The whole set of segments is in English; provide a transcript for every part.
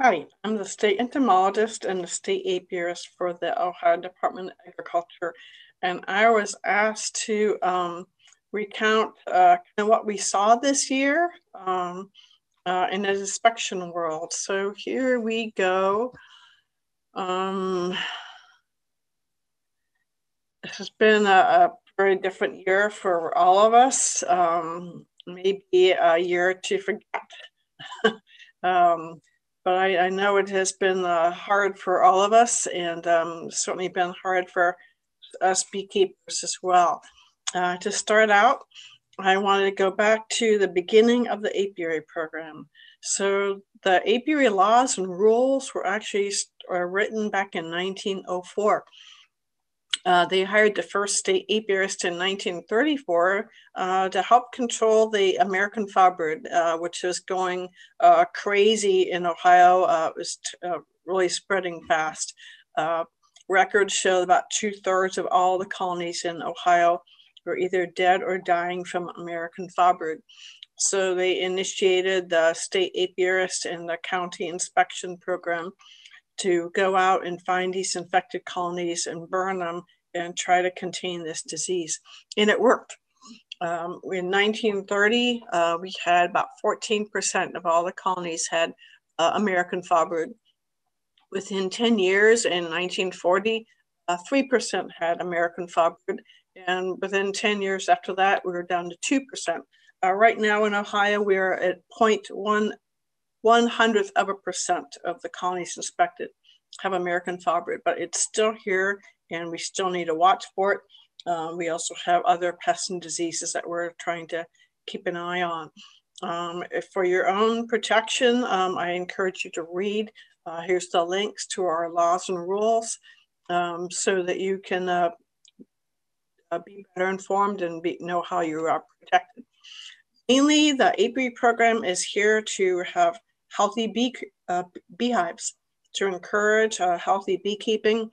Hi, I'm the state entomologist and the state apiarist for the Ohio Department of Agriculture. And I was asked to um, recount uh, kind of what we saw this year um, uh, in the inspection world. So here we go. Um, this has been a, a, very different year for all of us. Um, maybe a year to forget. but I, I, know it has been uh, hard for all of us and um, certainly been hard for us beekeepers as well. Uh, to start out, I wanted to go back to the beginning of the apiary program. So the apiary laws and rules were actually written back in 1904. Uh, they hired the first state apiarist in 1934 uh, to help control the American foulbrood, uh, which was going uh, crazy in Ohio. Uh, it was uh, really spreading fast. records show about two thirds of all the colonies in Ohio were either dead or dying from American foulbrood. So they initiated the state apiarist and the county inspection program to go out and find these infected colonies and burn them and try to contain this disease. And it worked. Um, in 1930, uh, we had about 14% of all the colonies had uh, American foulbrood. Within 10 years, in 1940, uh, 3% had American foulbrood. And within 10 years after that, we were down to 2%. Uh, right now in Ohio, we're at 0.1 one hundredth of a percent of the colonies inspected have American foulbrood, but it's still here and we still need to watch for it. Um, we also have other pests and diseases that we're trying to keep an eye on. Um, for your own protection, um, I encourage you to read. Uh, here's the links to our laws and rules um, so that you can uh, uh, be better informed and be, know how you are protected. Mainly, the apiary program is here to have healthy bee, uh, beehives, to encourage uh, healthy beekeeping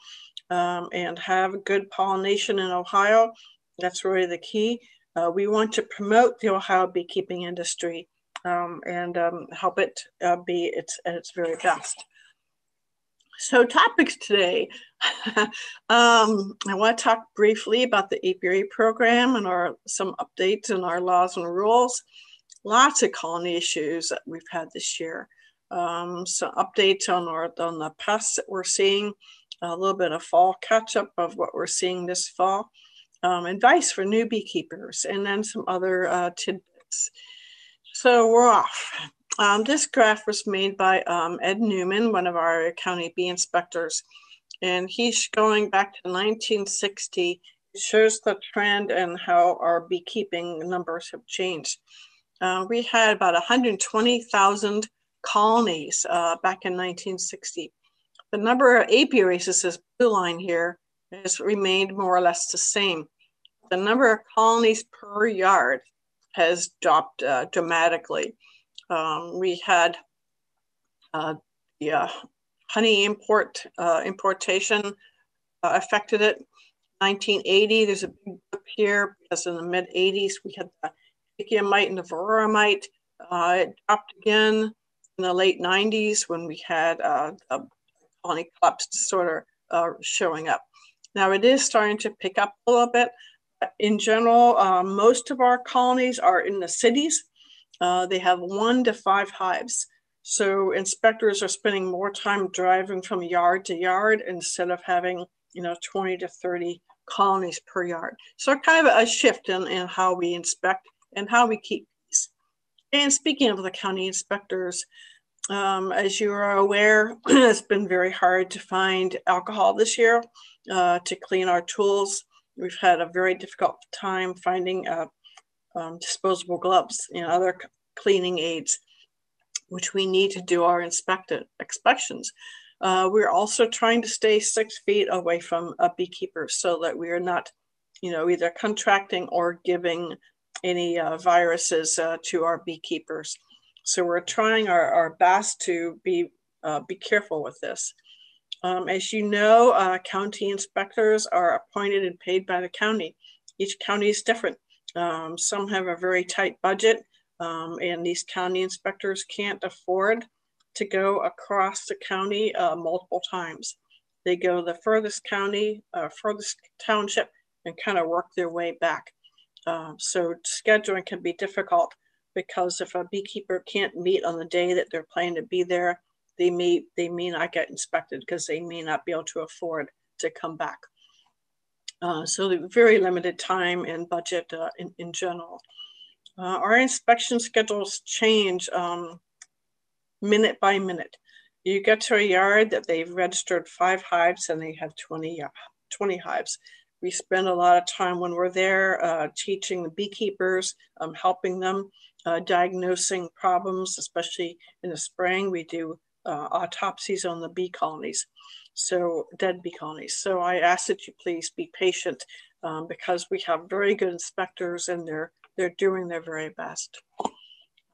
um, and have good pollination in Ohio. That's really the key. Uh, we want to promote the Ohio beekeeping industry um, and um, help it uh, be its, at its very best. So topics today, um, I want to talk briefly about the apiary program and our some updates in our laws and rules. Lots of colony issues that we've had this year. Um, some updates on our on the pests that we're seeing, a little bit of fall catch up of what we're seeing this fall, um, advice for new beekeepers, and then some other uh, tidbits. So we're off. Um, this graph was made by um, Ed Newman, one of our county bee inspectors, and he's going back to 1960. It shows the trend and how our beekeeping numbers have changed. Uh, we had about 120,000 colonies uh, back in 1960. The number of apiaries, this blue line here, has remained more or less the same. The number of colonies per yard has dropped uh, dramatically. Um, we had uh, yeah, honey import uh, importation uh, affected it. 1980, there's a big dip here because in the mid 80s we had the mite and the varroa mite. Uh, it dropped again in the late 90s when we had uh, a colony collapse disorder uh, showing up. Now it is starting to pick up a little bit. In general, uh, most of our colonies are in the cities. Uh, they have one to five hives. So inspectors are spending more time driving from yard to yard instead of having, you know, 20 to 30 colonies per yard. So kind of a shift in, in how we inspect and how we keep these. And speaking of the county inspectors, um, as you are aware, it's been very hard to find alcohol this year uh, to clean our tools. We've had a very difficult time finding uh, um, disposable gloves and other cleaning aids, which we need to do our inspections. Uh, we're also trying to stay six feet away from a beekeeper so that we are not, you know, either contracting or giving any uh, viruses uh, to our beekeepers. So we're trying our, our best to be, uh, be careful with this. Um, as you know, uh, county inspectors are appointed and paid by the county. Each county is different. Um, some have a very tight budget, um, and these county inspectors can't afford to go across the county uh, multiple times. They go the furthest county, uh, furthest township, and kind of work their way back. Uh, so scheduling can be difficult because if a beekeeper can't meet on the day that they're planning to be there, they may they may not get inspected because they may not be able to afford to come back. Uh, so very limited time and budget uh, in, in general. Uh, our inspection schedules change um, minute by minute. You get to a yard that they've registered five hives and they have 20, uh, 20 hives. We spend a lot of time when we're there uh, teaching the beekeepers, um, helping them, uh, diagnosing problems, especially in the spring. We do uh, autopsies on the bee colonies, so dead bee colonies. So I ask that you please be patient um, because we have very good inspectors and they're they're doing their very best.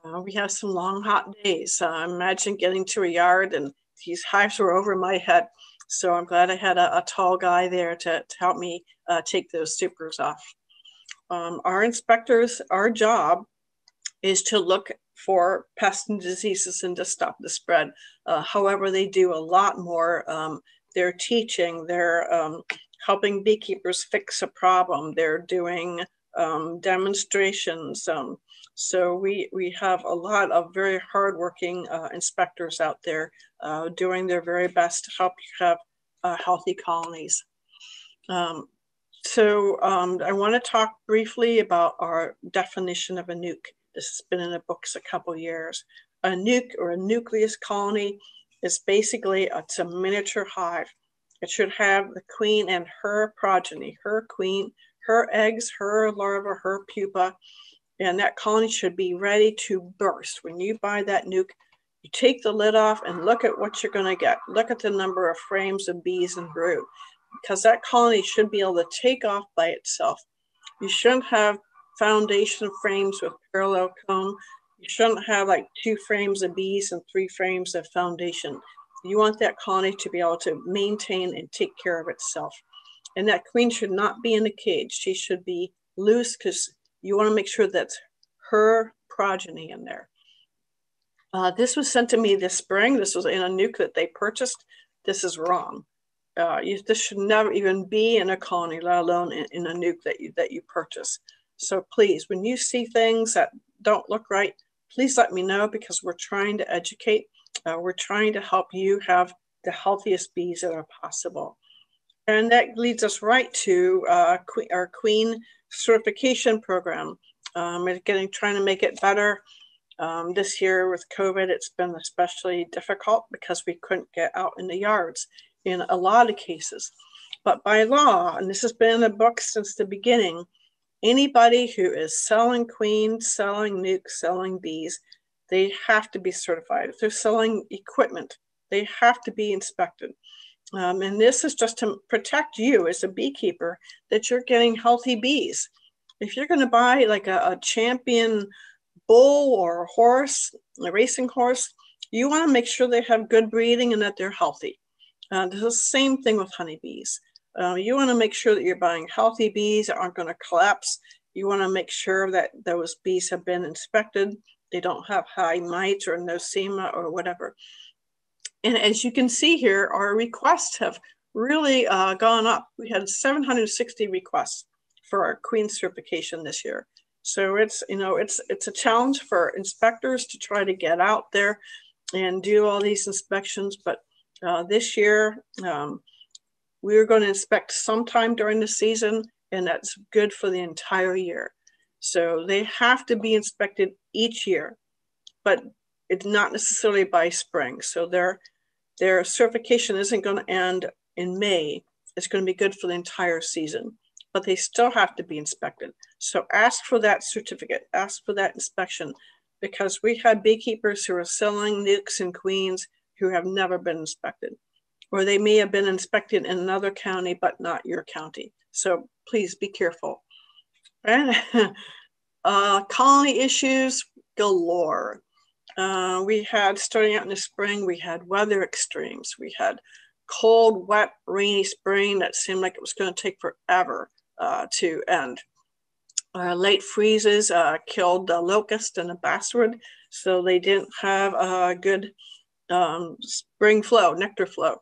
Uh, we have some long hot days. Uh, imagine getting to a yard and these hives were over my head. So I'm glad I had a, a tall guy there to, to help me uh, take those supers off. Um, our inspectors, our job is to look for pests and diseases and to stop the spread. Uh, however, they do a lot more. Um, they're teaching, they're um, helping beekeepers fix a problem, they're doing um, demonstrations. Um, so we, we have a lot of very hardworking uh, inspectors out there uh, doing their very best to help you have uh, healthy colonies. Um, so um, I want to talk briefly about our definition of a nuke. This has been in the books a couple years. A nuke or a nucleus colony is basically uh, it's a miniature hive. It should have the queen and her progeny, her queen, her eggs, her larva, her pupa, and that colony should be ready to burst. When you buy that nuke, you take the lid off and look at what you're going to get. Look at the number of frames of bees and brood, because that colony should be able to take off by itself. You shouldn't have foundation frames with parallel comb. You shouldn't have like two frames of bees and three frames of foundation. You want that colony to be able to maintain and take care of itself. And that queen should not be in a cage. She should be loose because you want to make sure that's her progeny in there. Uh, this was sent to me this spring. This was in a nuke that they purchased. This is wrong. Uh, you, this should never even be in a colony, let alone in, in, a nuke that you that you purchase. So please, when you see things that don't look right, please let me know because we're trying to educate. Uh, we're trying to help you have the healthiest bees that are possible. And that leads us right to uh, our Queen certification program. Um, getting trying to make it better. Um, this year with COVID, it's been especially difficult because we couldn't get out in the yards in a lot of cases. But by law, and this has been in the book since the beginning, anybody who is selling queens, selling nukes, selling bees, they have to be certified. If they're selling equipment, they have to be inspected. Um, and this is just to protect you as a beekeeper that you're getting healthy bees. If you're going to buy like a, a champion bull or a horse, a racing horse, you want to make sure they have good breeding and that they're healthy. Uh, there's the same thing with honeybees. Uh, you want to make sure that you're buying healthy bees that aren't going to collapse. You want to make sure that those bees have been inspected. They don't have high mites or nosema or whatever. And as you can see here, our requests have really uh, gone up. We had 760 requests for our Queen certification this year. So it's, you know, it's, it's a challenge for inspectors to try to get out there and do all these inspections. But uh, this year, um, we're going to inspect sometime during the season, and that's good for the entire year. So they have to be inspected each year, but it's not necessarily by spring. So their their certification isn't going to end in May. It's going to be good for the entire season, but they still have to be inspected. So ask for that certificate, ask for that inspection, because we have beekeepers who are selling nukes and queens who have never been inspected, or they may have been inspected in another county, but not your county. So please be careful. Uh, colony issues galore. Uh, we had, starting out in the spring, we had weather extremes. We had cold, wet, rainy spring that seemed like it was going to take forever uh, to end. Uh, late freezes uh, killed the locust and the basswood, so they didn't have a good um, spring flow, nectar flow.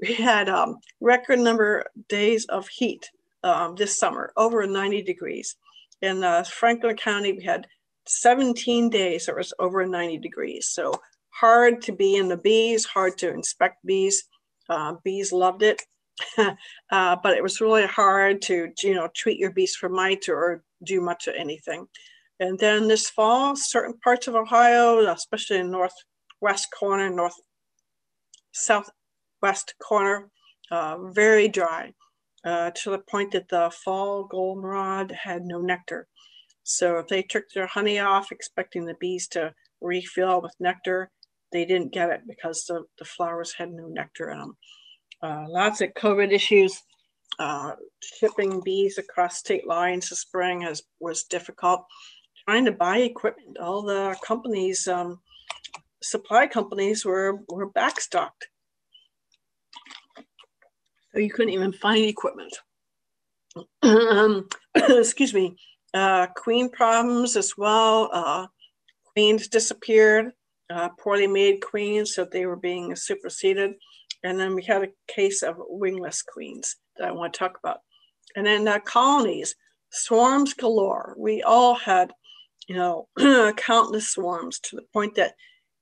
We had um, record number days of heat um, this summer, over 90 degrees. In uh, Franklin County, we had 17 days that was over 90 degrees. So hard to be in the bees, hard to inspect bees. Uh, bees loved it, uh, but it was really hard to, you know, treat your bees for mites or do much of anything. And then this fall, certain parts of Ohio, especially in northwest corner, north southwest corner, uh, very dry uh, to the point that the fall goldenrod had no nectar. So if they took their honey off, expecting the bees to refill with nectar, they didn't get it because the, the flowers had no nectar in them. Uh, lots of COVID issues. Uh, shipping bees across state lines this spring has was difficult. Trying to buy equipment, all the companies, um, supply companies were were backstocked, you couldn't even find equipment. um, excuse me. Uh, queen problems as well. Uh, queens disappeared uh, poorly made queens, so they were being superseded. And then we had a case of wingless queens that I want to talk about. And then uh, colonies, swarms galore. We all had, you know, countless swarms to the point that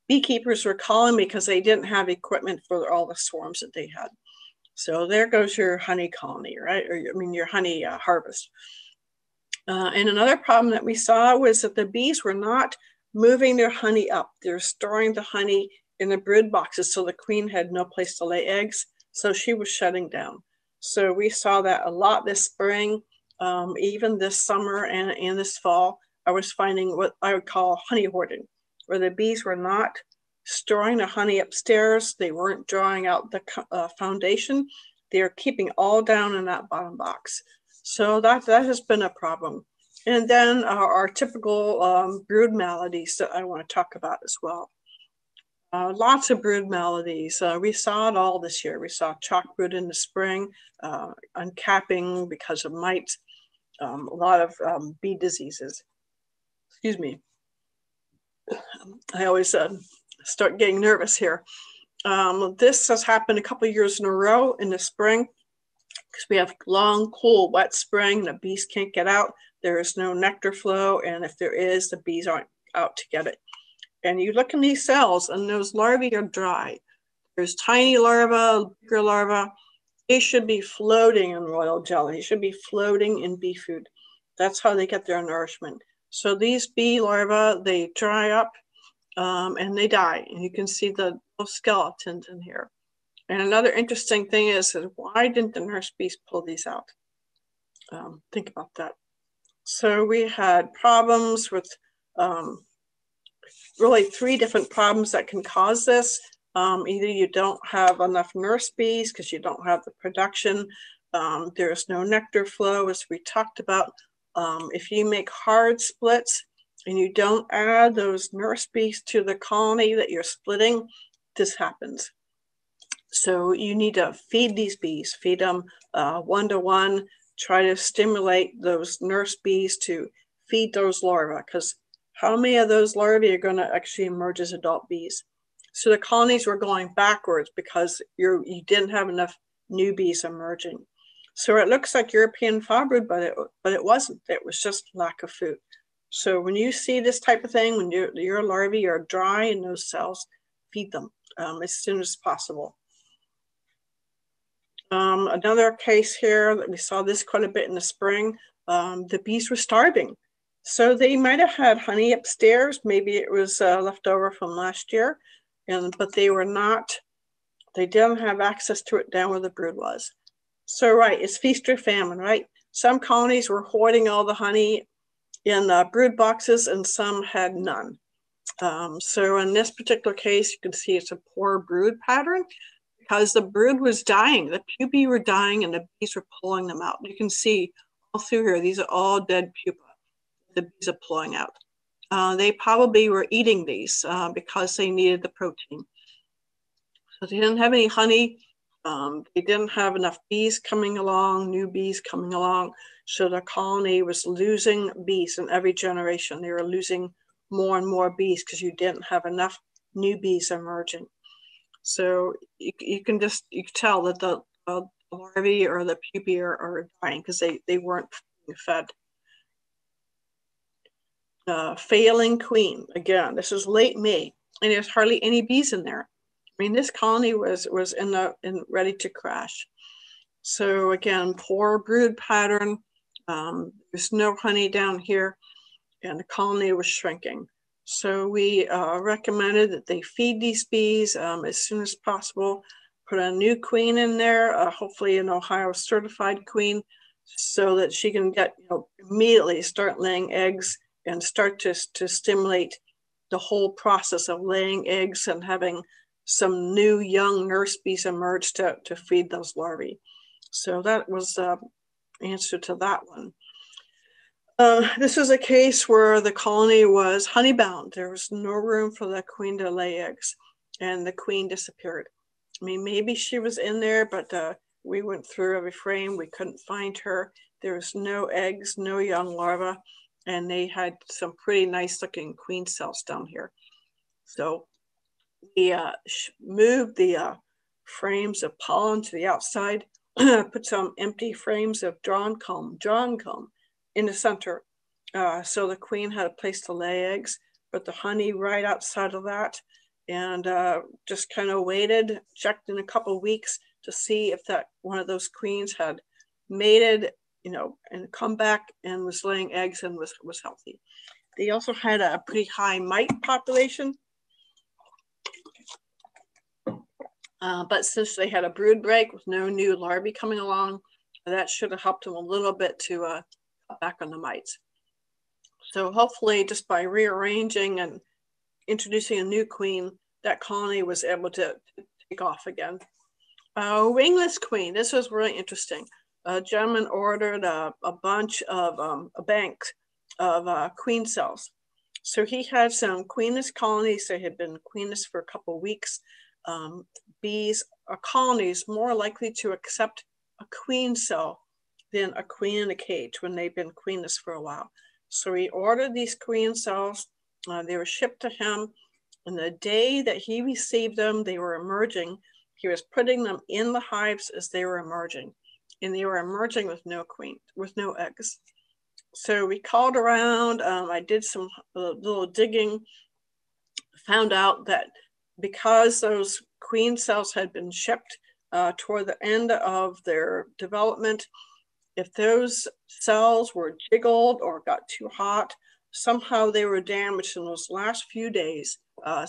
beekeepers were calling because they didn't have equipment for all the swarms that they had. So there goes your honey colony, right? Or I mean, your honey uh, harvest. Uh, and another problem that we saw was that the bees were not moving their honey up. They're storing the honey in the brood boxes so the queen had no place to lay eggs. So she was shutting down. So we saw that a lot this spring, um, even this summer and, and this fall. I was finding what I would call honey hoarding, where the bees were not storing the honey upstairs. They weren't drawing out the uh, foundation. They are keeping all down in that bottom box. So that, that has been a problem. And then uh, our typical um, brood maladies that I want to talk about as well. Uh, lots of brood maladies. Uh, we saw it all this year. We saw chalk brood in the spring, uh, uncapping because of mites, um, a lot of um, bee diseases. Excuse me. I always start getting nervous here. Um, this has happened a couple years in a row in the spring because we have long, cool, wet spring. The bees can't get out. There is no nectar flow, and if there is, the bees aren't out to get it. And you look in these cells, and those larvae are dry. There's tiny larvae, bigger larvae. They should be floating in royal jelly. They should be floating in bee food. That's how they get their nourishment. So these bee larvae, they dry up um, and they die. And you can see the skeletons in here. And another interesting thing is, is why didn't the nurse bees pull these out? Um, think about that. So we had problems with um, really three different problems that can cause this. Um, either you don't have enough nurse bees because you don't have the production. Um, there's no nectar flow, as we talked about. Um, if you make hard splits and you don't add those nurse bees to the colony that you're splitting, this happens. So you need to feed these bees, feed them uh, one to one try to stimulate those nurse bees to feed those larvae because how many of those larvae are going to actually emerge as adult bees? So the colonies were going backwards because you're, you didn't have enough new bees emerging. So it looks like European foulbrood, but it, but it wasn't. It was just lack of food. So when you see this type of thing, when your, your larvae are dry in those cells, feed them um, as soon as possible. Um, another case here that we saw this quite a bit in the spring, um, the bees were starving. So they might have had honey upstairs. Maybe it was uh, left over from last year, and but they were not, they didn't have access to it down where the brood was. So right, it's feast or famine, right? Some colonies were hoarding all the honey in the brood boxes and some had none. Um, so in this particular case, you can see it's a poor brood pattern because the brood was dying. The pupae were dying and the bees were pulling them out. You can see all through here, these are all dead pupa the bees are pulling out. Uh, they probably were eating these uh, because they needed the protein. So they didn't have any honey. Um, they didn't have enough bees coming along, new bees coming along. So the colony was losing bees in every generation. They were losing more and more bees because you didn't have enough new bees emerging. So you, you can just you can tell that the larvae or the pupae are, are dying because they, they weren't fed. Failing queen, again, this is late May, and there's hardly any bees in there. I mean, this colony was was in the in ready to crash. So again, poor brood pattern. Um, there's no honey down here, and the colony was shrinking. So we uh, recommended that they feed these bees um, as soon as possible, put a new queen in there, uh, hopefully an Ohio certified queen, so that she can get, you know, immediately start laying eggs and start to, to stimulate the whole process of laying eggs and having some new young nurse bees emerge to, to feed those larvae. So that was uh, answer to that one. Uh, this is a case where the colony was honeybound. There was no room for the queen to lay eggs, and the queen disappeared. I mean, maybe she was in there, but uh, we went through every frame. We couldn't find her. There was no eggs, no young larvae, and they had some pretty nice looking queen cells down here. So we uh, moved the uh, frames of pollen to the outside, put some empty frames of drawn comb, drawn comb in the center. Uh, so the queen had a place to lay eggs, but the honey right outside of that, and uh, just kind of waited, checked in a couple weeks to see if that one of those queens had mated, you know, and come back and was laying eggs and was, was healthy. They also had a pretty high mite population. Uh, but since they had a brood break with no new larvae coming along, that should have helped them a little bit to uh, back on the mites. So hopefully just by rearranging and introducing a new queen, that colony was able to take off again. Uh, wingless queen, this was really interesting. A gentleman ordered a, a bunch of um, a bank of uh, queen cells. So he had some queenless colonies that had been queenless for a couple weeks. Um, bees are colonies more likely to accept a queen cell than a queen in a cage when they've been queenless for a while. So he ordered these queen cells. Uh, they were shipped to him. And the day that he received them, they were emerging. He was putting them in the hives as they were emerging. And they were emerging with no queen, with no eggs. So we called around. Um, I did some uh, little digging, found out that because those queen cells had been shipped uh, toward the end of their development, if those cells were jiggled or got too hot, somehow they were damaged in those last few days, uh,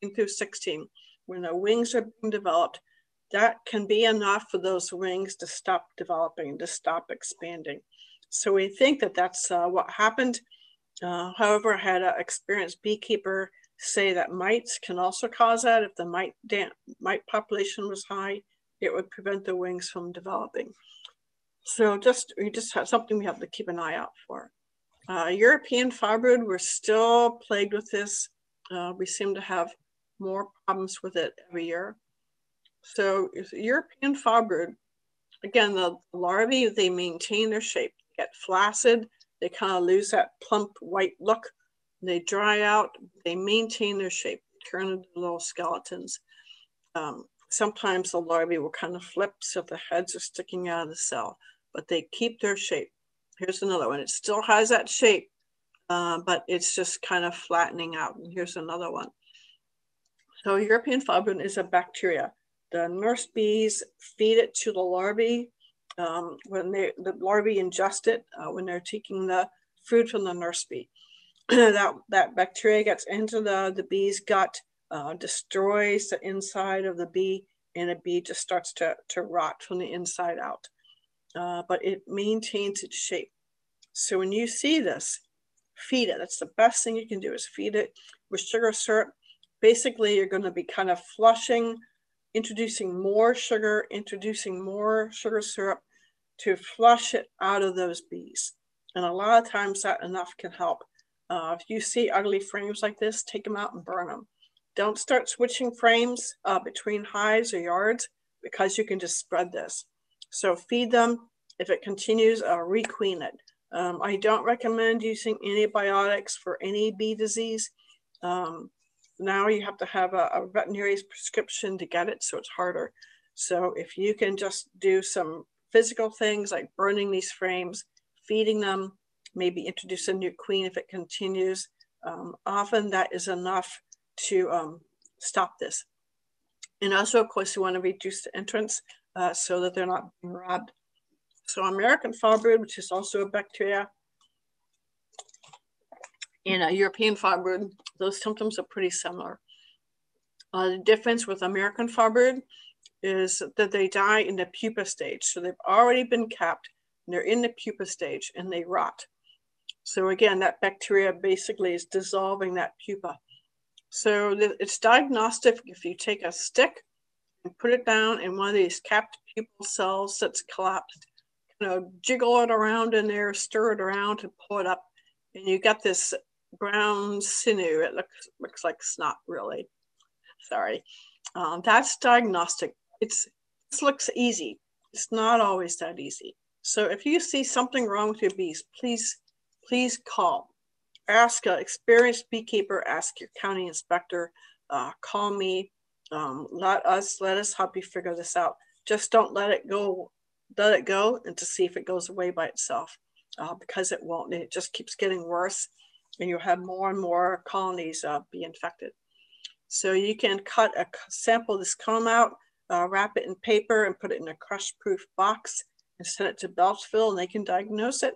13 through 16, when the wings are being developed, that can be enough for those wings to stop developing, to stop expanding. So we think that that's uh, what happened. Uh, however, I had an experienced beekeeper say that mites can also cause that. If the mite, mite population was high, it would prevent the wings from developing. So just we just have something we have to keep an eye out for. Uh, European foulbrood, we're still plagued with this. Uh, we seem to have more problems with it every year. So European foulbrood, again, the larvae, they maintain their shape, they get flaccid, they kind of lose that plump white look. They dry out, they maintain their shape, turn into little skeletons. Um, sometimes the larvae will kind of flip so the heads are sticking out of the cell, but they keep their shape. Here's another one. It still has that shape, uh, but it's just kind of flattening out. And here's another one. So European foulbrood is a bacteria. The nurse bees feed it to the larvae um, when they, the larvae ingest it, uh, when they're taking the food from the nurse bee. that, that bacteria gets into the, the bee's gut, uh, destroys the inside of the bee, and a bee just starts to, to rot from the inside out. Uh, but it maintains its shape. So when you see this, feed it. That's the best thing you can do is feed it with sugar syrup. Basically, you're going to be kind of flushing, introducing more sugar, introducing more sugar syrup to flush it out of those bees. And a lot of times that enough can help. Uh, if you see ugly frames like this, take them out and burn them. Don't start switching frames uh, between hives or yards because you can just spread this. So feed them. If it continues, uh, requeen it. Um, I don't recommend using antibiotics for any bee disease. Um, now you have to have a, a veterinarian's prescription to get it, so it's harder. So if you can just do some physical things like burning these frames, feeding them, maybe introduce a new queen if it continues, um, often that is enough to um, stop this. And also, of course, you want to reduce the entrance uh, so that they're not being robbed. So American foulbrood, which is also a bacteria, in a European foulbrood, those symptoms are pretty similar. Uh, the difference with American foulbrood is that they die in the pupa stage. So they've already been capped, and they're in the pupa stage and they rot. So again, that bacteria basically is dissolving that pupa. So it's diagnostic if you take a stick and put it down in one of these capped pupal cells that's collapsed, you know, jiggle it around in there, stir it around to pull it up, and you get this brown sinew. It looks looks like snot, really. Sorry. Um, that's diagnostic. It's this looks easy. It's not always that easy. So if you see something wrong with your bees, please please call. Ask an experienced beekeeper. Ask your county inspector. Uh, call me. Um, let us let us help you figure this out. Just don't let it go. Let it go, and to see if it goes away by itself, uh, because it won't. It just keeps getting worse and you'll have more and more colonies uh, be infected. So you can cut a sample of this comb out, uh, wrap it in paper and put it in a crush-proof box and send it to Beltsville and they can diagnose it.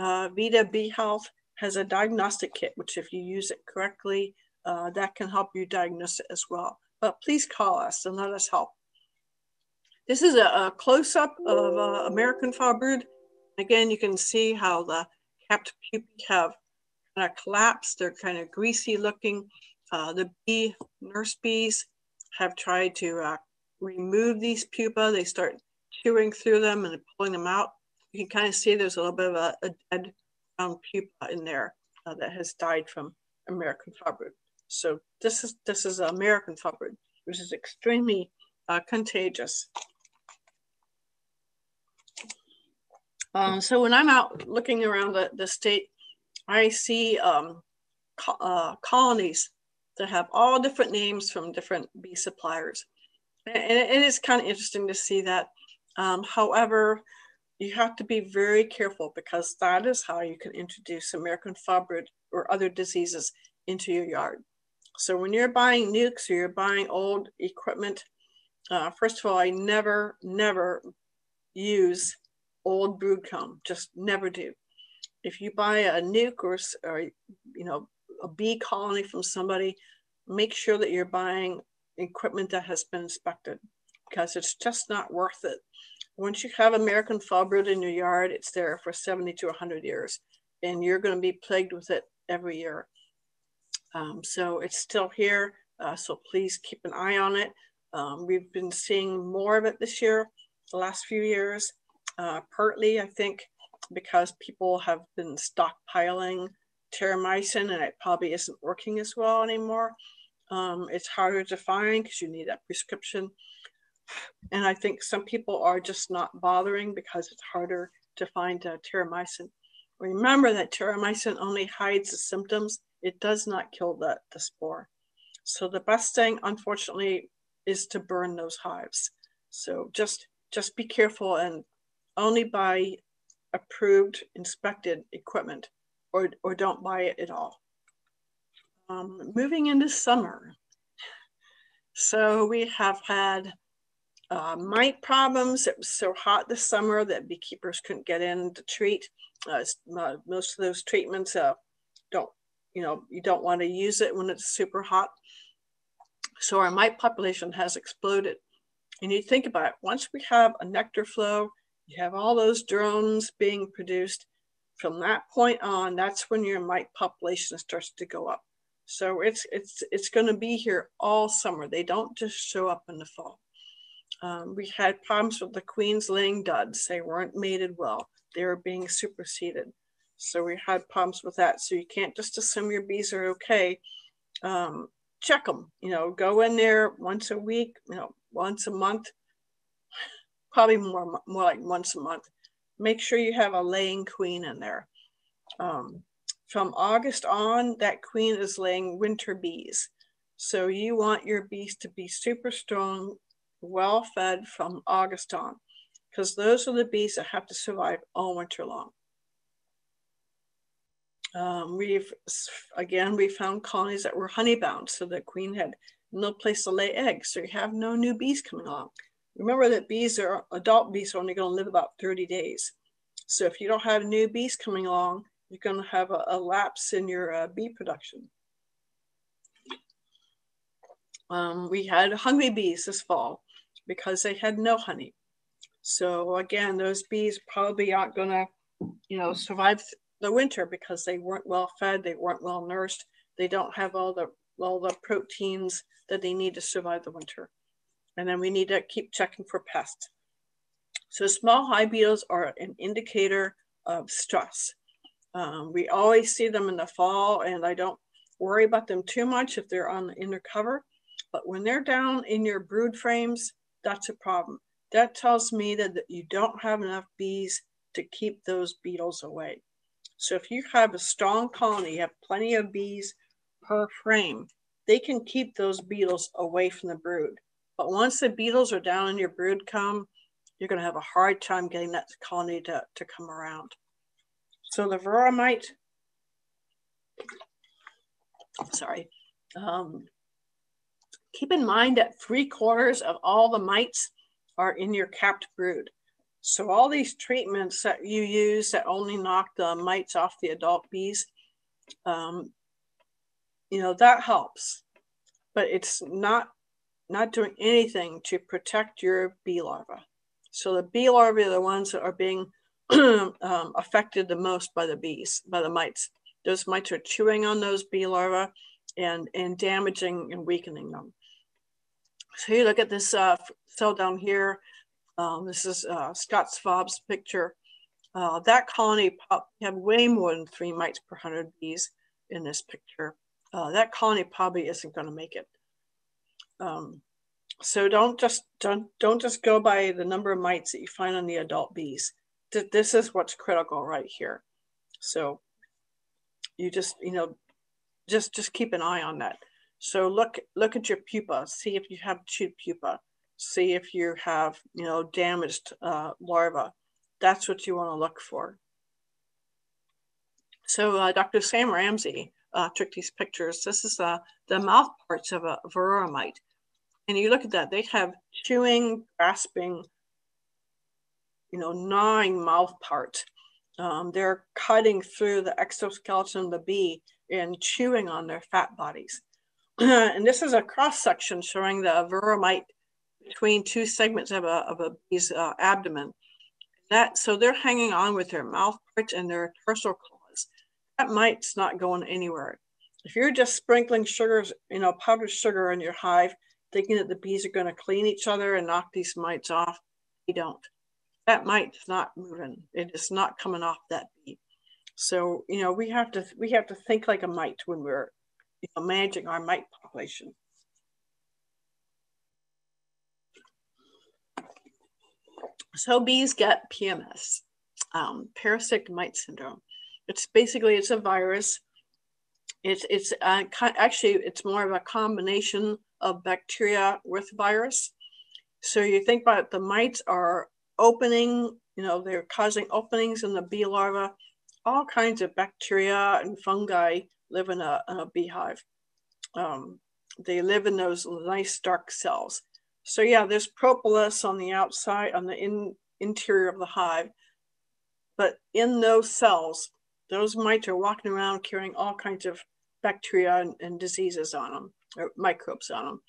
Uh, Vita Bee Health has a diagnostic kit, which if you use it correctly, uh, that can help you diagnose it as well. But please call us and let us help. This is a, a close-up of uh, American foulbrood. Again, you can see how the capped pupae have kind of collapsed. They're kind of greasy looking. Uh, the bee, nurse bees have tried to uh, remove these pupa. They start chewing through them and pulling them out. You can kind of see there's a little bit of a, a dead brown pupa in there uh, that has died from American foulbrood. So this is this is American foulbrood, which is extremely uh, contagious. Um, so when I'm out looking around the, the state, I see um, co uh, colonies that have all different names from different bee suppliers. And it is kind of interesting to see that. Um, however, you have to be very careful because that is how you can introduce American foulbrood or other diseases into your yard. So when you're buying nukes or you're buying old equipment, uh, first of all, I never, never use old brood comb, just never do if you buy a nuke or, or you know a bee colony from somebody, make sure that you're buying equipment that has been inspected because it's just not worth it. Once you have American foulbrood in your yard, it's there for 70 to 100 years, and you're going to be plagued with it every year. Um, so it's still here, uh, so please keep an eye on it. Um, we've been seeing more of it this year, the last few years. Uh, partly, I think, because people have been stockpiling terramycin and it probably isn't working as well anymore. Um, it's harder to find because you need that prescription. And I think some people are just not bothering because it's harder to find uh, terramycin. Remember that terramycin only hides the symptoms. It does not kill the, the spore. So the best thing, unfortunately, is to burn those hives. So just, just be careful and only buy approved inspected equipment or, or don't buy it at all. Um, moving into summer. So we have had uh, mite problems. It was so hot this summer that beekeepers couldn't get in to treat. Uh, uh, most of those treatments uh, don't, you know, you don't want to use it when it's super hot. So our mite population has exploded. And you think about it, once we have a nectar flow you have all those drones being produced. From that point on, that's when your mite population starts to go up. So it's it's it's going to be here all summer. They don't just show up in the fall. Um, we had problems with the queens laying duds. They weren't mated well. They were being superseded. So we had problems with that. So you can't just assume your bees are okay. Um, check them. You know, go in there once a week. You know, once a month probably more, more like once a month. Make sure you have a laying queen in there. Um, from August on, that queen is laying winter bees. So you want your bees to be super strong, well fed from August on, because those are the bees that have to survive all winter long. Um, we've again we found colonies that were honey bound, so the queen had no place to lay eggs, so you have no new bees coming along. Remember that bees are adult bees are only going to live about 30 days. So if you don't have new bees coming along, you're going to have a, a lapse in your uh, bee production. Um, we had hungry bees this fall because they had no honey. So again, those bees probably aren't going to, you know, survive the winter because they weren't well fed, they weren't well nourished, they don't have all the all the proteins that they need to survive the winter. And then we need to keep checking for pests. So small hive beetles are an indicator of stress. Um, we always see them in the fall and I don't worry about them too much if they're on the inner cover. But when they're down in your brood frames, that's a problem. That tells me that you don't have enough bees to keep those beetles away. So if you have a strong colony, you have plenty of bees per frame, they can keep those beetles away from the brood. But once the beetles are down in your brood comb, you're going to have a hard time getting that colony to, to come around. So the varroa mite, sorry, um, keep in mind that three quarters of all the mites are in your capped brood. So all these treatments that you use that only knock the mites off the adult bees, um, you know, that helps, but it's not, not doing anything to protect your bee larvae. So the bee larvae are the ones that are being um, affected the most by the bees, by the mites. Those mites are chewing on those bee larvae and, and damaging and weakening them. So you look at this uh, cell down here, um, this is uh, Scott Schwab's picture. Uh, that colony had way more than three mites per 100 bees in this picture. Uh, that colony probably isn't going to make it. Um, so don't just don't don't just go by the number of mites that you find on the adult bees. This is what's critical right here. So you just you know just just keep an eye on that. So look look at your pupa. See if you have chewed pupa see if you have, you know, damaged uh, larva. That's what you want to look for. So uh, Dr. Sam Ramsey uh, took these pictures. This is uh, the mouth parts of a varroa mite. And you look at that, they have chewing, grasping, you know, gnawing mouth part. Um, they're cutting through the exoskeleton of the bee and chewing on their fat bodies. and this is a cross section showing the varroa mite between two segments of a, of a bee's uh, abdomen. That, so they're hanging on with their mouth parts and their tarsal claws. That mite's not going anywhere. If you're just sprinkling sugars, you know, powdered sugar in your hive, thinking that the bees are going to clean each other and knock these mites off, they don't. That mite's not moving. It is not coming off that bee. So, you know, we have to we have to think like a mite when we're managing our mite population. So bees get PMS, um, parasitic mite syndrome. It's basically it's a virus. It's it's uh, actually it's more of a combination of bacteria with virus. So you think about it, the mites are opening, you know, they're causing openings in the bee larva. All kinds of bacteria and fungi live in a, a beehive. Um, they live in those nice dark cells. So yeah, there's propolis on the outside, on the in, interior of the hive. But in those cells, those mites are walking around carrying all kinds of bacteria and, and diseases on them, or microbes on them.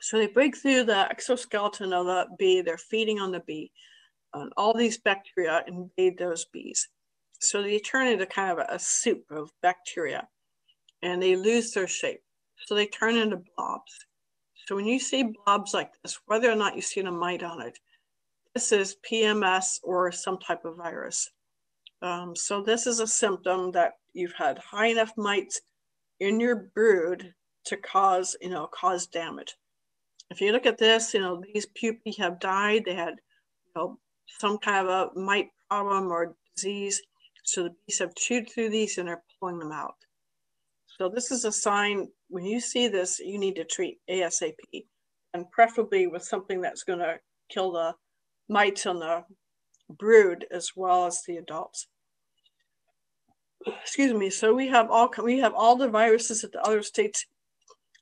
So they break through the exoskeleton of the bee, they're feeding on the bee. And all these bacteria invade those bees. So they turn into kind of a, soup of bacteria and they lose their shape. So they turn into blobs. So when you see blobs like this, whether or not you see a mite on it, this is PMS or some type of virus. Um, so this is a symptom that you've had high enough mites in your brood to cause, you know, cause damage. If you look at this, you know, these pupae have died. They had, you know, some kind of a mite problem or disease. So the bees have chewed through these and are pulling them out. So this is a sign when you see this, you need to treat ASAP and preferably with something that's going to kill the mites on the brood as well as the adults. Excuse me. So we have all we have all the viruses that the other states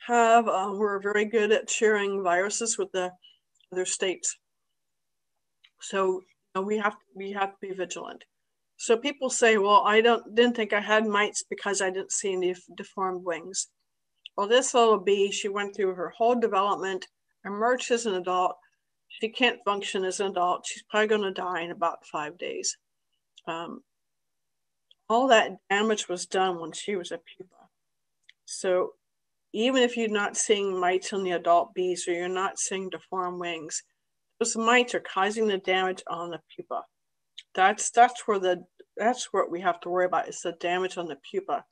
have. Um, we're very good at sharing viruses with the other states. So you know, we have we have to be vigilant. So people say, well, I don't didn't think I had mites because I didn't see any deformed wings. Well, this little bee, she went through her whole development, emerged as an adult. She can't function as an adult. She's probably going to die in about five days. Um, all that damage was done when she was a pupa. So even if you're not seeing mites on the adult bees or you're not seeing deformed wings, those mites are causing the damage on the pupa that's that's where the that's what we have to worry about is the damage on the pupa.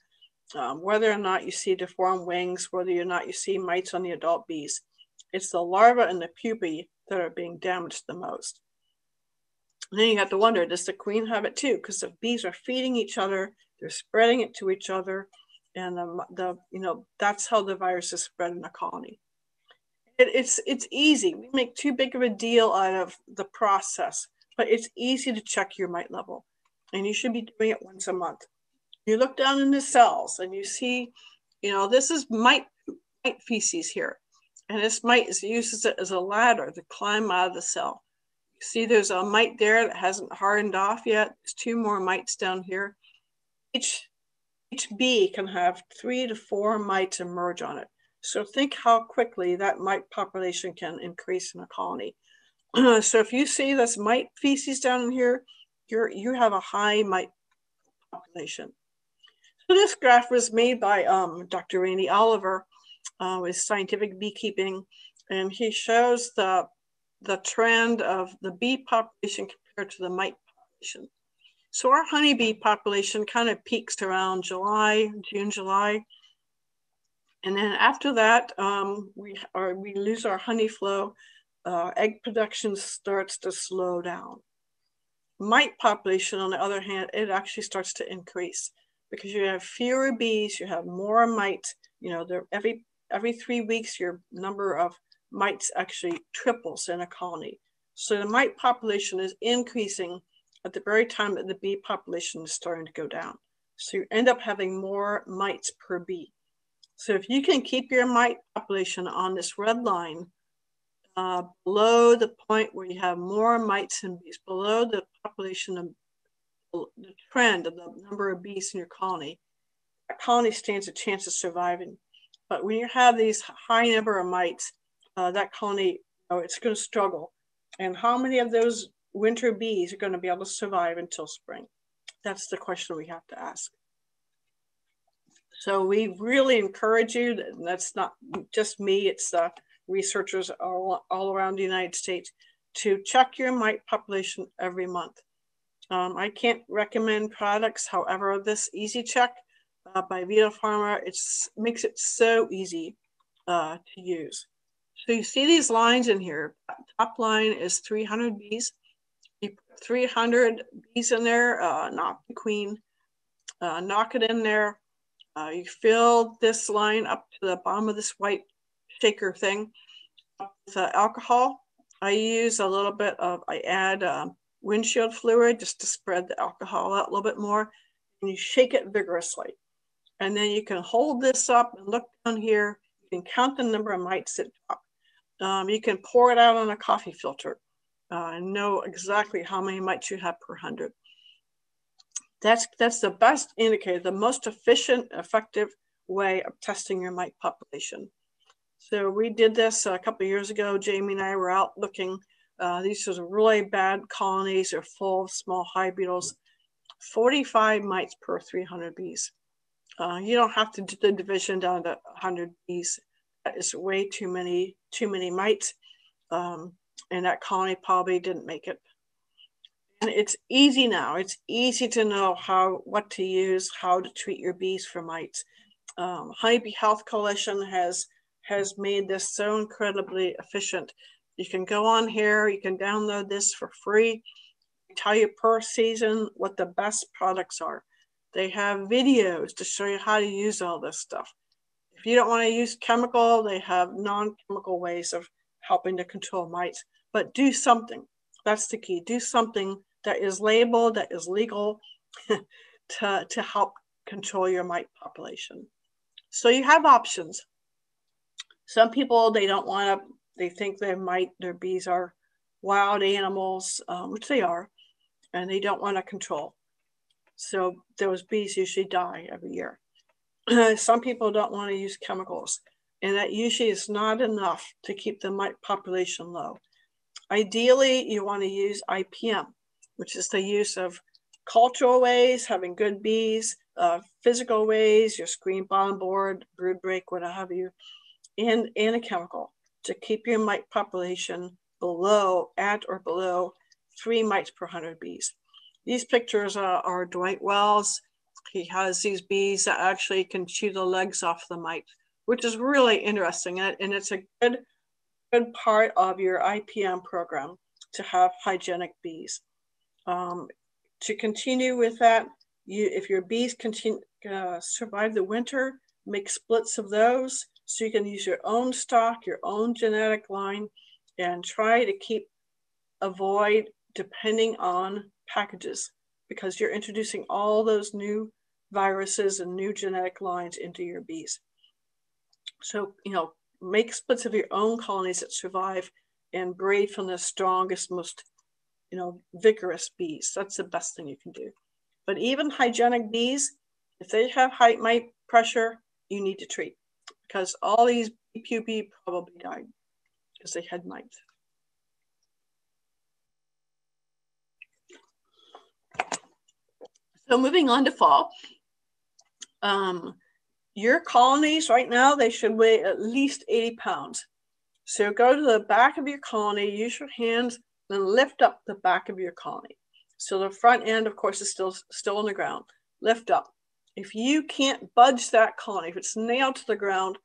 Um, whether or not you see deformed wings, whether or not you see mites on the adult bees, it's the larvae and the pupae that are being damaged the most. And then you have to wonder, does the queen have it too? Because the bees are feeding each other, they're spreading it to each other, and the, the you know that's how the virus is spread in a colony. It, it's it's easy. We make too big of a deal out of the process but it's easy to check your mite level and you should be doing it once a month. You look down in the cells and you see, you know, this is mite, mite feces here. And this mite is, uses it as a ladder to climb out of the cell. You see there's a mite there that hasn't hardened off yet. There's two more mites down here. Each, each bee can have three to four mites emerge on it. So think how quickly that mite population can increase in a colony. so if you see this mite feces down here, you're, you have a high mite population. So this graph was made by um, Dr. Randy Oliver uh, with Scientific Beekeeping, and he shows the, the trend of the bee population compared to the mite population. So our honeybee population kind of peaks around July, June, July. And then after that, um, we, are, we lose our honey flow uh, egg production starts to slow down. Mite population, on the other hand, it actually starts to increase because you have fewer bees, you have more mites. You know, every every three weeks, your number of mites actually triples in a colony. So the mite population is increasing at the very time that the bee population is starting to go down. So you end up having more mites per bee. So if you can keep your mite population on this red line uh, below the point where you have more mites and bees, below the population of the trend of the number of bees in your colony, a colony stands a chance of surviving. But when you have these high number of mites, uh, that colony, it's going to struggle. And how many of those winter bees are going to be able to survive until spring? That's the question we have to ask. So we really encourage you, that's not just me, it's the researchers all, all around the United States to check your mite population every month. Um, I can't recommend products, however, this Easy Check uh, by Veto-pharma, it makes it so easy uh, to use. So you see these lines in here. Top line is 300 bees. You put 300 bees in there, uh, knock the queen, uh, knock it in there. Uh, you fill this line up to the bottom of this white shaker thing with uh, alcohol. I use a little bit of, I add um, windshield fluid just to spread the alcohol out a little bit more. And you shake it vigorously. And then you can hold this up and look down here. You can count the number of mites that drop. Um, you can pour it out on a coffee filter uh, and know exactly how many mites you have per hundred. That's, that's the best indicator, the most efficient, effective way of testing your mite population. So we did this a couple years ago. Jamie and I were out looking. Uh, these are really bad colonies. They're full of small hive beetles. 45 mites per 300 bees. Uh, you don't have to do the division down to 100 bees. That is way too many, too many mites. Um, and that colony probably didn't make it. And it's easy now. It's easy to know how, what to use, how to treat your bees for mites. Um, Honeybee Health Coalition has has made this so incredibly efficient. You can go on here, you can download this for free. Tell you per season what the best products are. They have videos to show you how to use all this stuff. If you don't want to use chemical, they have non-chemical ways of helping to control mites, but do something. That's the key. Do something that is labeled, that is legal to, to help control your mite population. So you have options. Some people, they don't want to, they think their mite, their bees are wild animals, um, which they are, and they don't want to control. So those bees usually die every year. Some people don't want to use chemicals, and that usually is not enough to keep the mite population low. Ideally, you want to use IPM, which is the use of cultural ways, having good bees, uh, physical ways, your screen bottom board, brood break, what have you, and, and a chemical to keep your mite population below, at or below three mites per 100 bees. These pictures are, are Dwight Wells. He has these bees that actually can chew the legs off the mite, which is really interesting. And it's a good, good part of your IPM program to have hygienic bees. Um, to continue with that, you, if your bees continue, uh, survive the winter, make splits of those so you can use your own stock, your own genetic line, and try to keep avoid depending on packages because you're introducing all those new viruses and new genetic lines into your bees. So, you know, make splits of your own colonies that survive and breed from the strongest, most, you know, vigorous bees. That's the best thing you can do. But even hygienic bees, if they have high mite pressure, you need to treat because all these pupae probably died because they had mites. So moving on to fall, um, your colonies right now, they should weigh at least 80 pounds. So go to the back of your colony, use your hands, and lift up the back of your colony. So the front end, of course, is still, still on the ground. Lift up. If you can't budge that colony, if it's nailed to the ground,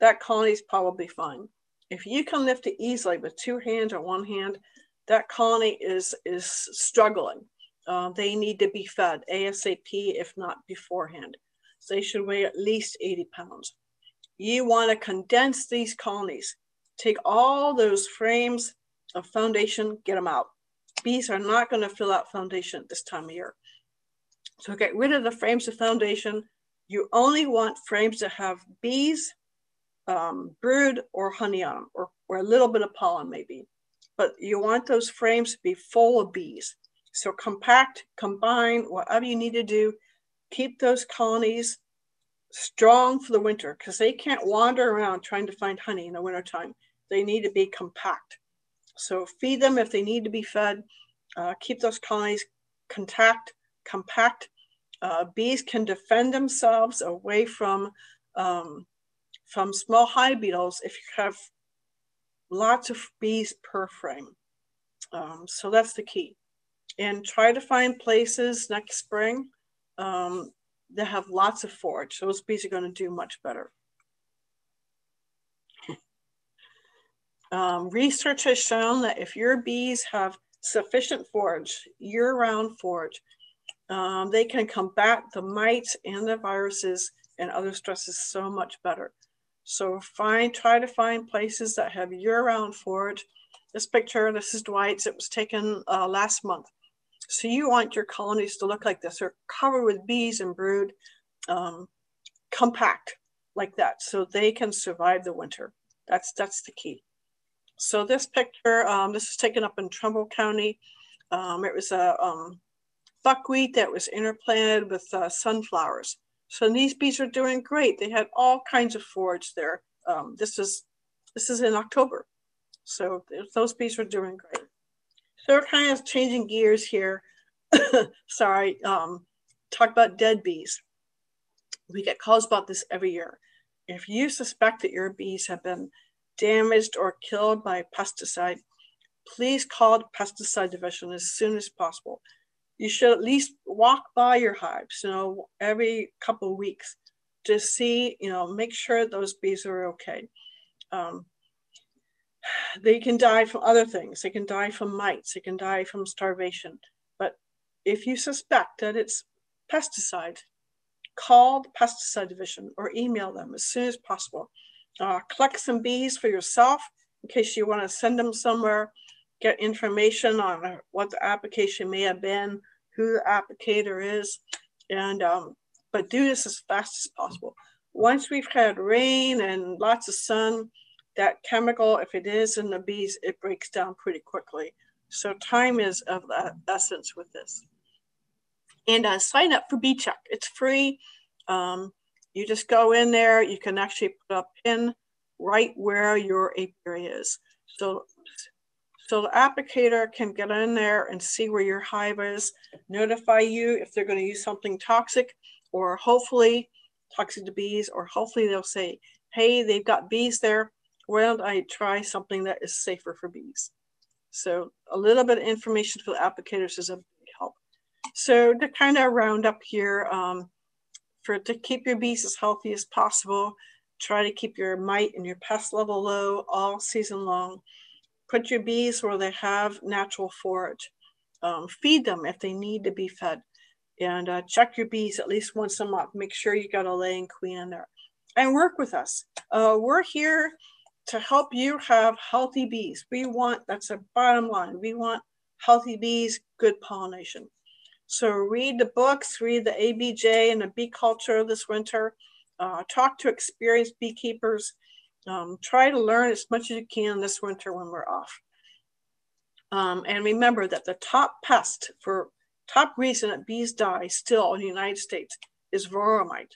that colony is probably fine. If you can lift it easily with two hands or one hand, that colony is, is struggling. Uh, they need to be fed ASAP, if not beforehand. So they should weigh at least 80 pounds. You want to condense these colonies. Take all those frames of foundation, get them out. Bees are not going to fill out foundation at this time of year. So get rid of the frames of foundation. You only want frames that have bees, um, brood, or honey on them, or, or a little bit of pollen maybe. But you want those frames to be full of bees. So compact, combine, whatever you need to do, keep those colonies strong for the winter because they can't wander around trying to find honey in the wintertime. They need to be compact. So feed them if they need to be fed. Uh, keep those colonies contact, compact. Uh, bees can defend themselves away from, um, from small hive beetles if you have lots of bees per frame. Um, so that's the key and try to find places next spring um, that have lots of forage. Those bees are going to do much better. um, research has shown that if your bees have sufficient forage, year-round forage, um, they can combat the mites and the viruses and other stresses so much better. So find, try to find places that have year-round forage. This picture, this is Dwight's, it was taken uh, last month. So you want your colonies to look like this. They're covered with bees and brood, um, compact like that, so they can survive the winter. That's that's the key. So this picture, um, this is taken up in Trumbull County. Um, it was a um, buckwheat that was interplanted with uh, sunflowers. So these bees are doing great. They had all kinds of forage there. Um, this is this is in October. So those bees are doing great. So we're kind of changing gears here. Sorry, um, talk about dead bees. We get calls about this every year. If you suspect that your bees have been damaged or killed by pesticide, please call the pesticide division as soon as possible. You should at least walk by your hives, you know, every couple of weeks to see, you know, make sure those bees are okay. Um, they can die from other things. They can die from mites. They can die from starvation. But if you suspect that it's pesticide, call the pesticide division or email them as soon as possible. Uh, collect some bees for yourself in case you want to send them somewhere, get information on what the application may have been, who the applicator is, and um, but do this as fast as possible. Once we've had rain and lots of sun, that chemical, if it is in the bees, it breaks down pretty quickly. So time is of the essence with this. And uh, sign up for BeeCheck. It's free. Um, you just go in there. You can actually put a pin right where your apiary is. So, so the applicator can get in there and see where your hive is, notify you if they're going to use something toxic, or hopefully toxic to bees, or hopefully they'll say, hey, they've got bees there. Why don't I try something that is safer for bees? So a little bit of information for the applicators is a big help. So to kind of round up here, um, for to keep your bees as healthy as possible, try to keep your mite and your pest level low all season long. Put your bees where they have natural forage. Um, feed them if they need to be fed. And uh, check your bees at least once a month. Make sure you got a laying queen in there. And work with us. Uh, we're here to help you have healthy bees. We want, that's a bottom line, we want healthy bees, good pollination. So read the books, read the ABJ and the bee culture this winter, uh, talk to experienced beekeepers, um, try to learn as much as you can this winter when we're off. Um, and remember that the top pest for top reason that bees die still in the United States is varroa mite.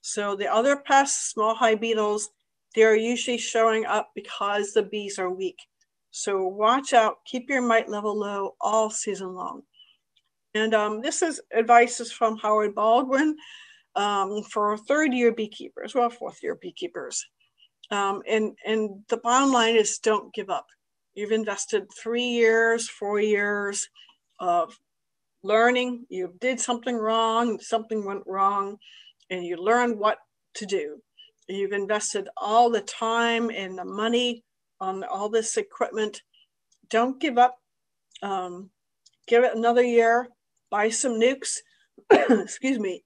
So the other pests, small hive beetles, they're usually showing up because the bees are weak. So watch out, keep your mite level low all season long. And um, this is advice is from Howard Baldwin um, for third year beekeepers, well, fourth year beekeepers. Um, and, and the bottom line is don't give up. You've invested three years, four years of learning. You did something wrong, something went wrong, and you learned what to do. You've invested all the time and the money on all this equipment. Don't give up. Um, give it another year. Buy some nukes. excuse me,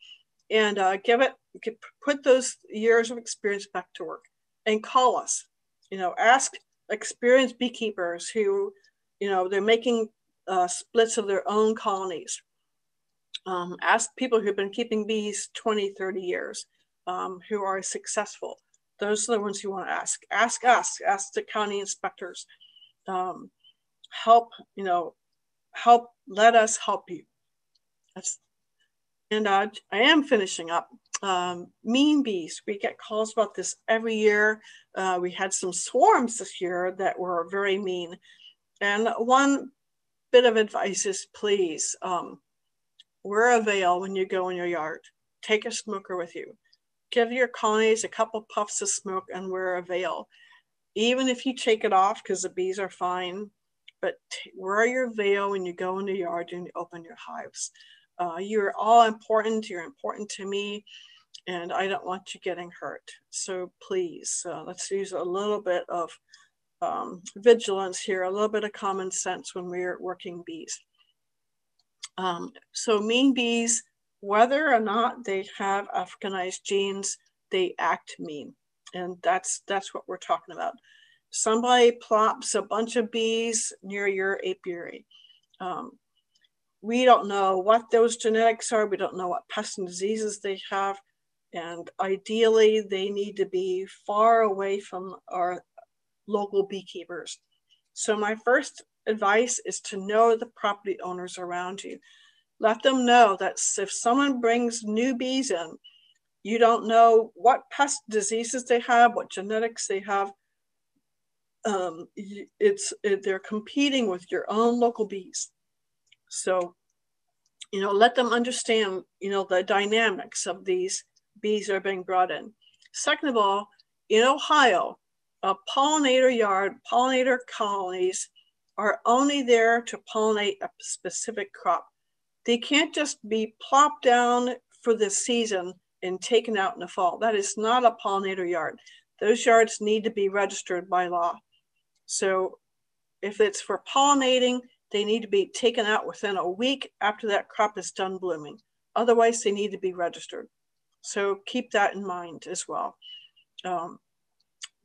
and uh, give it. Put those years of experience back to work, and call us. You know, ask experienced beekeepers who, you know, they're making uh, splits of their own colonies. Um, ask people who've been keeping bees 20, 30 years um, who are successful. Those are the ones you want to ask. Ask us, ask the county inspectors. Um, help, you know, help, let us help you. That's, and uh, I am finishing up. Um, mean bees, we get calls about this every year. Uh, we had some swarms this year that were very mean. And one bit of advice is please um, wear a veil when you go in your yard. Take a smoker with you give your colonies a couple puffs of smoke and wear a veil. Even if you take it off because the bees are fine, but wear your veil when you go in the yard and open your hives. Uh, you're all important. You're important to me, and I don't want you getting hurt. So please, uh, let's use a little bit of um, vigilance here, a little bit of common sense when we're working bees. Um, so mean bees whether or not they have Africanized genes, they act mean. And that's that's what we're talking about. Somebody plops a bunch of bees near your apiary. Um, we don't know what those genetics are. We don't know what pests and diseases they have. And ideally, they need to be far away from our local beekeepers. So my first advice is to know the property owners around you let them know that if someone brings new bees in, you don't know what pest diseases they have, what genetics they have. Um, it's it, they're competing with your own local bees. So, you know, let them understand, you know, the dynamics of these bees that are being brought in. Second of all, in Ohio, a pollinator yard, pollinator colonies are only there to pollinate a specific crop. They can't just be plopped down for the season and taken out in the fall. That is not a pollinator yard. Those yards need to be registered by law. So if it's for pollinating, they need to be taken out within a week after that crop is done blooming. Otherwise, they need to be registered. So keep that in mind as well. Um,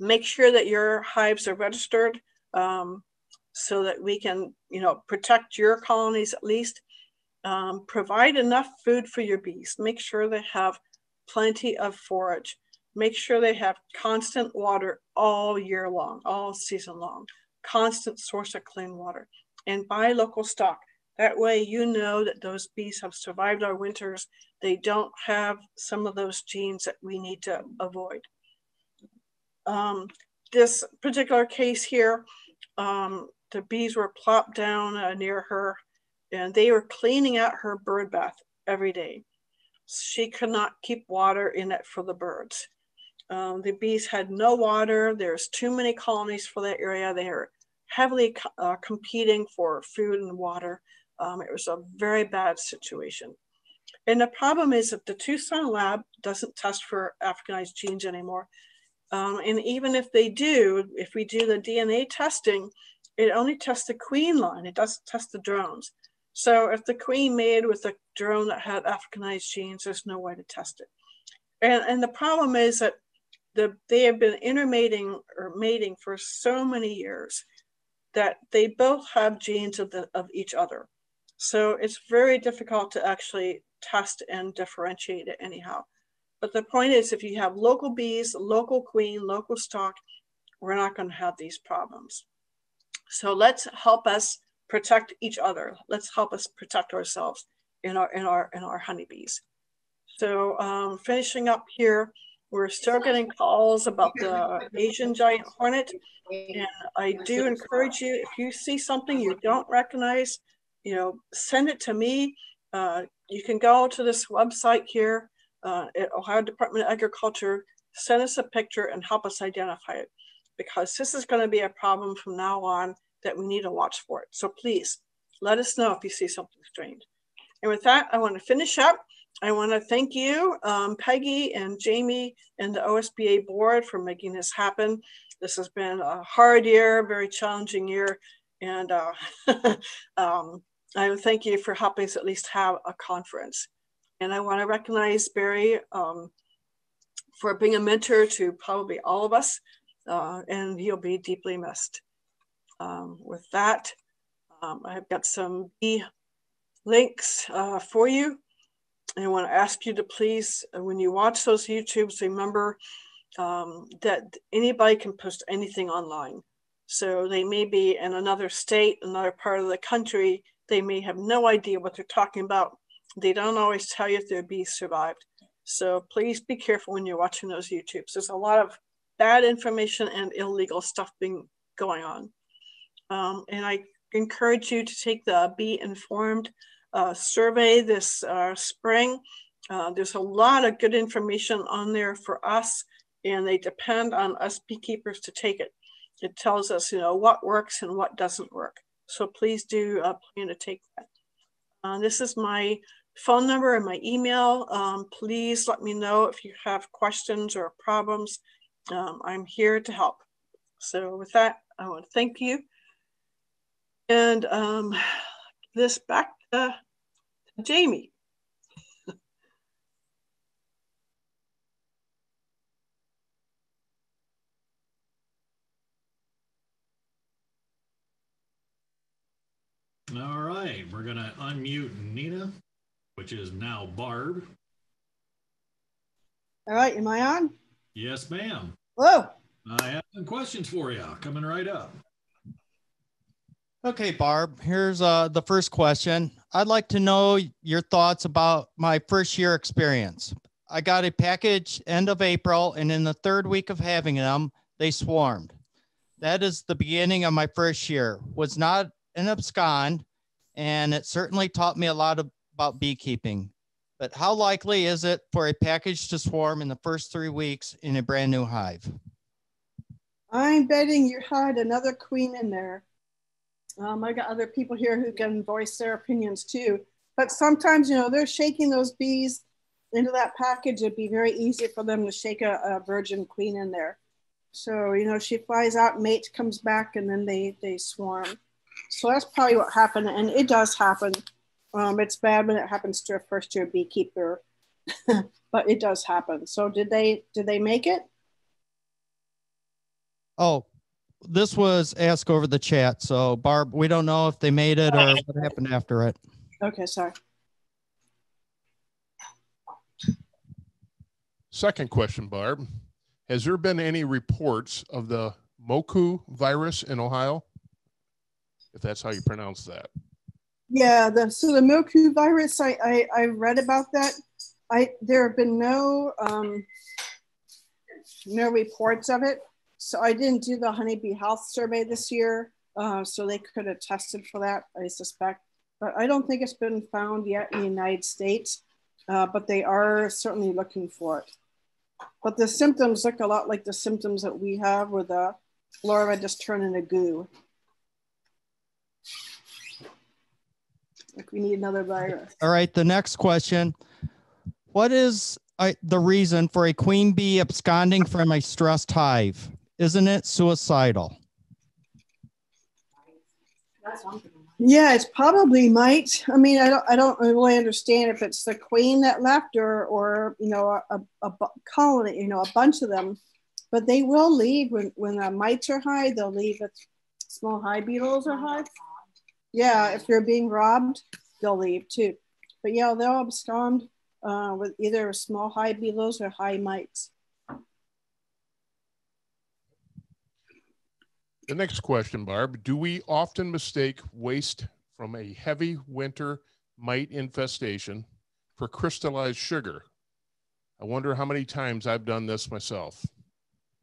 make sure that your hives are registered um, so that we can, you know, protect your colonies at least. Um, provide enough food for your bees. Make sure they have plenty of forage. Make sure they have constant water all year long, all season long, constant source of clean water. And buy local stock. That way you know that those bees have survived our winters. They don't have some of those genes that we need to avoid. Um, this particular case here, um, the bees were plopped down uh, near her and they were cleaning out her bird bath every day. She could not keep water in it for the birds. Um, the bees had no water. There's too many colonies for that area. They are heavily uh, competing for food and water. Um, it was a very bad situation. And the problem is that the Tucson lab doesn't test for Africanized genes anymore. Um, and even if they do, if we do the DNA testing, it only tests the queen line. It doesn't test the drones. So if the queen made with a drone that had Africanized genes, there's no way to test it. And, and the problem is that the, they have been intermating or mating for so many years that they both have genes of, the, of each other. So it's very difficult to actually test and differentiate it anyhow. But the point is, if you have local bees, local queen, local stock, we're not going to have these problems. So let's help us protect each other. Let's help us protect ourselves in our in our in our honeybees. So um, finishing up here, we're still getting calls about the Asian giant hornet. And I do encourage you, if you see something you don't recognize, you know, send it to me. Uh, you can go to this website here uh, at Ohio Department of Agriculture, send us a picture and help us identify it because this is going to be a problem from now on that we need to watch for it. So please let us know if you see something strange. And with that, I want to finish up. I want to thank you, um, Peggy and Jamie and the OSBA board for making this happen. This has been a hard year, very challenging year. And uh, um, I thank you for helping us at least have a conference. And I want to recognize Barry um, for being a mentor to probably all of us, uh, and he'll be deeply missed. Um, with that, um, I've got some links uh, for you. I want to ask you to please, uh, when you watch those YouTubes, remember um, that anybody can post anything online. So they may be in another state, another part of the country. They may have no idea what they're talking about. They don't always tell you if their bees survived. So please be careful when you're watching those YouTubes. There's a lot of bad information and illegal stuff being going on. Um, and I encourage you to take the Bee Informed uh, survey this uh, spring. Uh, there's a lot of good information on there for us, and they depend on us beekeepers to take it. It tells us, you know, what works and what doesn't work. So please do uh, plan to take that. Uh, this is my phone number and my email. Um, please let me know if you have questions or problems. Um, I'm here to help. So with that, I want to thank you. And um, this back to Jamie. All right, we're going to unmute Nina, which is now Barb. All right, am I on? Yes, ma'am. Hello. I have some questions for you coming right up. Okay, Barb, here's uh, the first question. I'd like to know your thoughts about my first year experience. I got a package end of April, and in the third week of having them, they swarmed. That is the beginning of my first year. Was not an abscond, and it certainly taught me a lot of, about beekeeping. But how likely is it for a package to swarm in the first three weeks in a brand new hive? I'm betting you had another queen in there. Um, I got other people here who can voice their opinions too. But sometimes, you know, they're shaking those bees into that package. It'd be very easy for them to shake a, a virgin queen in there. So, you know, she flies out, mate comes back, and then they, they swarm. So that's probably what happened. And it does happen. Um, it's bad when it happens to a first year beekeeper. but it does happen. So did they did they make it? Oh, this was asked over the chat. So Barb, we don't know if they made it or what happened after it. Okay, sorry. Second question, Barb. Has there been any reports of the Moku virus in Ohio? If that's how you pronounce that. Yeah, the so the Moku virus, I, I, I read about that. I there have been no um, no reports of it. So I didn't do the honeybee health survey this year, uh, so they could have tested for that, I suspect. But I don't think it's been found yet in the United States, uh, but they are certainly looking for it. But the symptoms look a lot like the symptoms that we have where the larvae just turn into goo. Like we need another virus. All right, the next question. What is the reason for a queen bee absconding from a stressed hive? Isn't it suicidal? Yeah, it's probably might. I mean, I don't, I don't really understand if it's the queen that left or, or you know, a, a, colony, you know, a bunch of them. But they will leave when when the mites are high. They'll leave if small hive beetles are high. Yeah, if they're being robbed, they'll leave too. But yeah, they'll abscond uh, with either small hive beetles or high mites. The next question, Barb. Do we often mistake waste from a heavy winter mite infestation for crystallized sugar? I wonder how many times I've done this myself.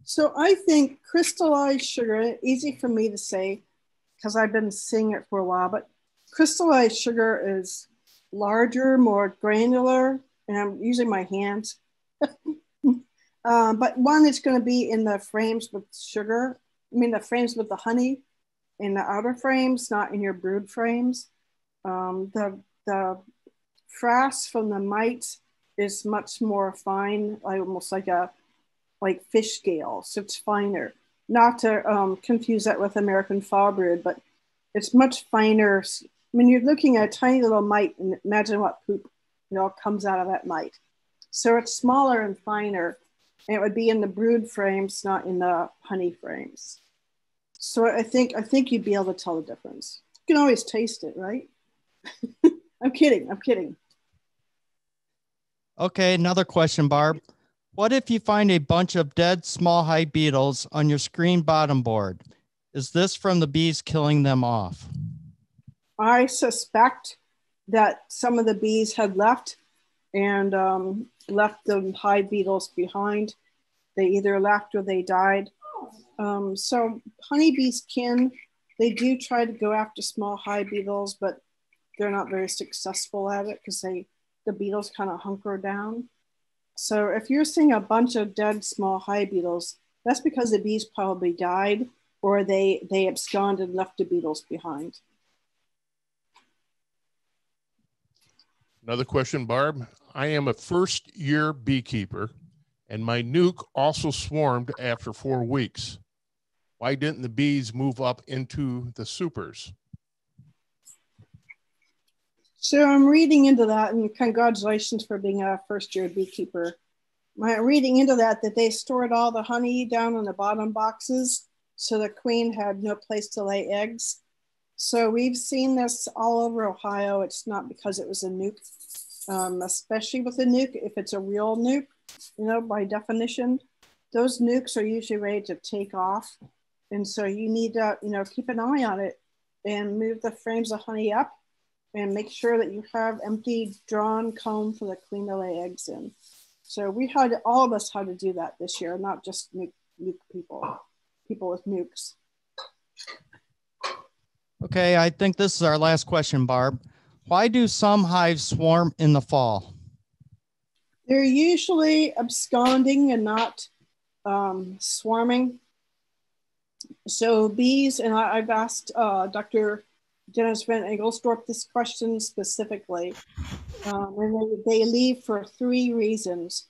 So I think crystallized sugar, easy for me to say because I've been seeing it for a while, but crystallized sugar is larger, more granular, and I'm using my hands. uh, but one, it's going to be in the frames with sugar, I mean, the frames with the honey in the outer frames, not in your brood frames. Um, the, the frass from the mite is much more fine, like almost like a like fish scale, so it's finer. Not to um, confuse that with American foulbrood, but it's much finer. When you're looking at a tiny little mite, and imagine what poop you know comes out of that mite. So it's smaller and finer, it would be in the brood frames, not in the honey frames. So I think I think you'd be able to tell the difference. You can always taste it, right? I'm kidding. I'm kidding. Okay, another question, Barb. What if you find a bunch of dead small hive beetles on your screen bottom board? Is this from the bees killing them off? I suspect that some of the bees had left and um, left the hive beetles behind. They either left or they died. Um, so honeybees can, they do try to go after small hive beetles, but they're not very successful at it because they, the beetles kind of hunker down. So if you're seeing a bunch of dead small hive beetles, that's because the bees probably died or they, they absconded and left the beetles behind. Another question, Barb. I am a first year beekeeper and my nuke also swarmed after four weeks. Why didn't the bees move up into the supers? So I'm reading into that, and congratulations for being a first year beekeeper. I'm reading into that that they stored all the honey down in the bottom boxes so the queen had no place to lay eggs. So we've seen this all over Ohio. It's not because it was a nuke, um, especially with a nuke. If it's a real nuke, you know, by definition, those nukes are usually ready to take off. And so you need to, you know, keep an eye on it and move the frames of honey up and make sure that you have empty drawn comb for the queen to lay eggs in. So we had, all of us had to do that this year, not just nuke, nuke people, people with nukes. Okay, I think this is our last question, Barb. Why do some hives swarm in the fall? They're usually absconding and not um, swarming. So bees, and I, have asked uh, Dr. Dennis vanEngelsdorp this question specifically. Um, and they, they leave for three reasons.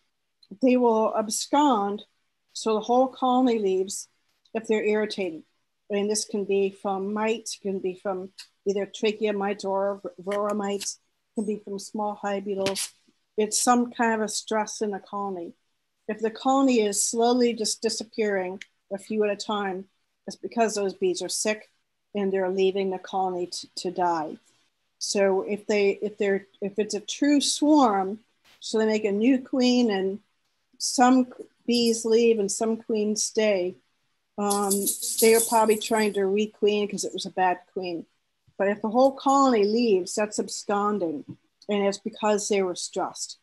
They will abscond, so the whole colony leaves if they're irritated. And this can be from mites, can be from either trachea mites or varroa mites, can be from small hive beetles, it's some kind of a stress in the colony. If the colony is slowly just disappearing, a few at a time, it's because those bees are sick and they're leaving the colony to, to die. So if they if they're if it's a true swarm, so they make a new queen and some bees leave and some queens stay. Um, they are probably trying to requeen because it was a bad queen. But if the whole colony leaves, that's absconding, and it's because they were stressed.